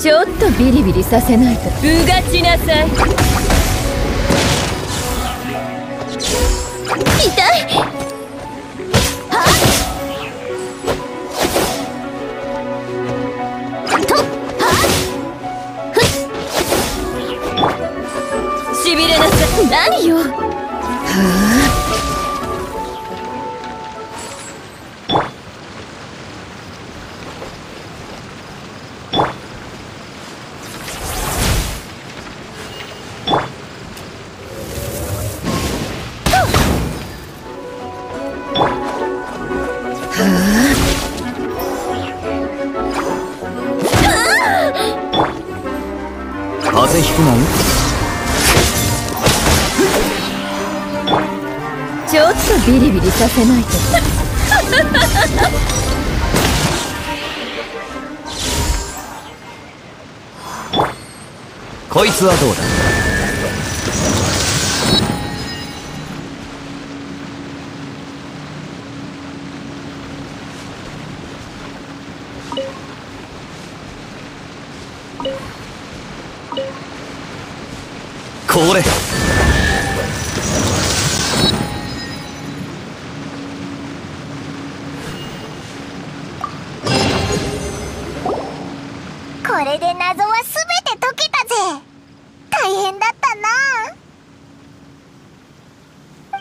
ちょっとビリビリさせないと。うがちなさい。痛い。しびれなさい。何よ。はあ風邪ひくもんちょっとビリビリさせないと。こいつはどうだ？これ。これで謎は全て解けたぜ。大変だったな。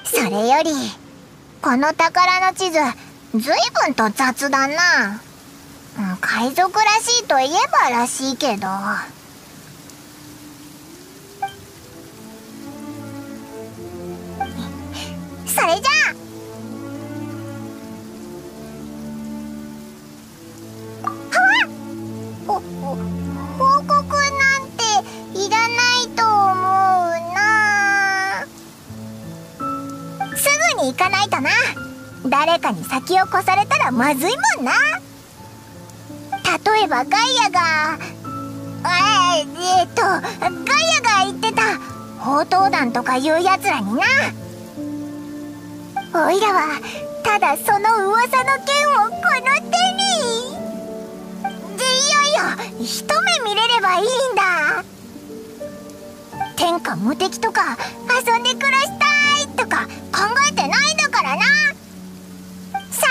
それよりこの宝の地図随分と雑だな。海賊らしいといえばらしいけど。それじゃあ。はっ。おお報告なんていらないと思うな。すぐに行かないとな。誰かに先を越されたらまずいもんな。例えばガイアがええっとガイアが言ってた宝刀団とかいうやつらにな。おいらはただその噂の剣をこの手に。でいよいよ一目見れればいいんだ。天下無敵とか遊んで暮らしたいとか考えてないんだからな。さ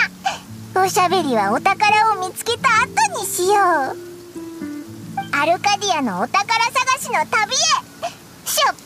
あおしゃべりはお宝を見つけた後にしようアルカディアのお宝探しの旅へ出発